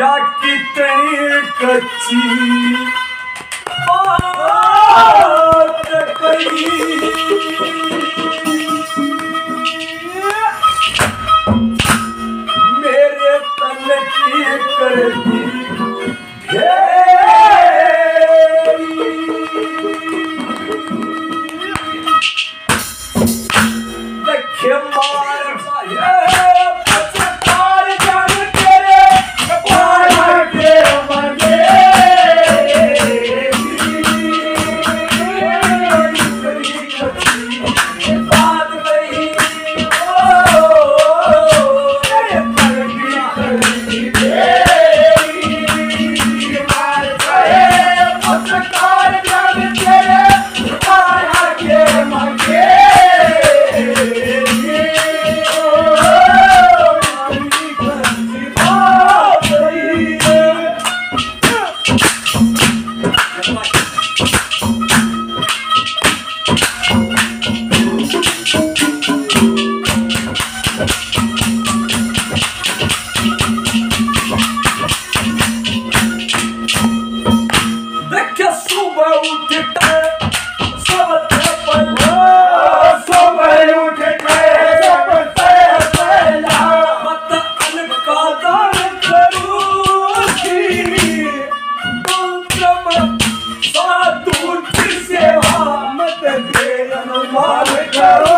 या कितनी कच्ची मेरे तन की करती Daqui a suba o detalhe. Show